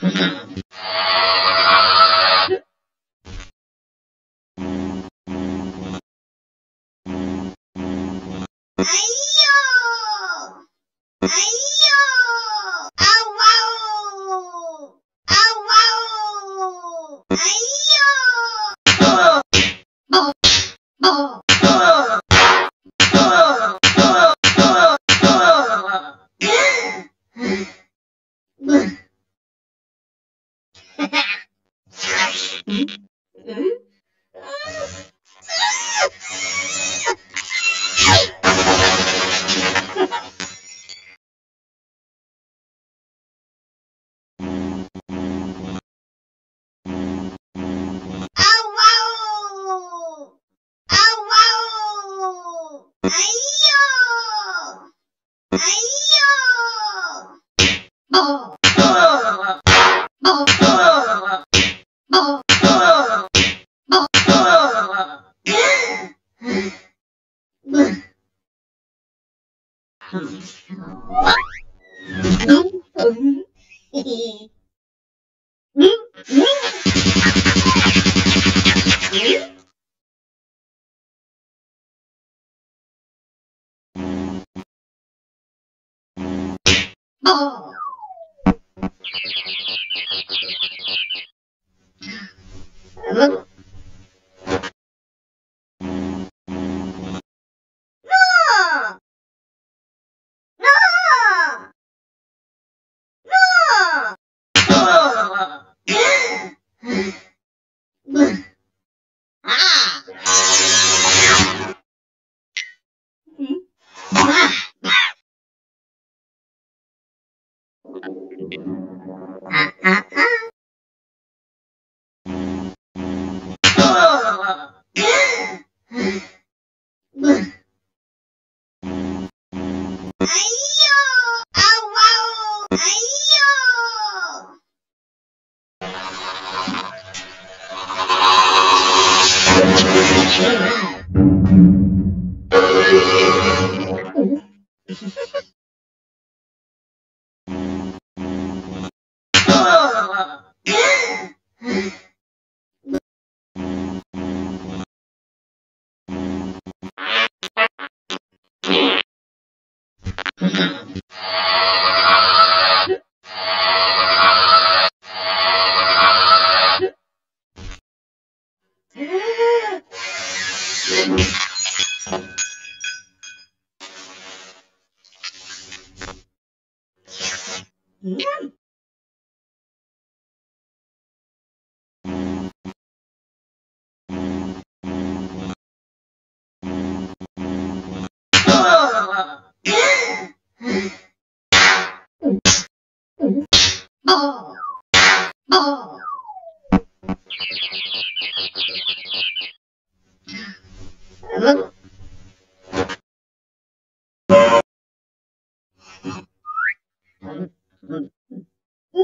Mm-hmm. Oh. 哎呦！爆破！爆破！爆破！爆破！嗯，我永恒嘿嘿，嗯嗯。Ah, Ha ha ha. Yeah. Oh.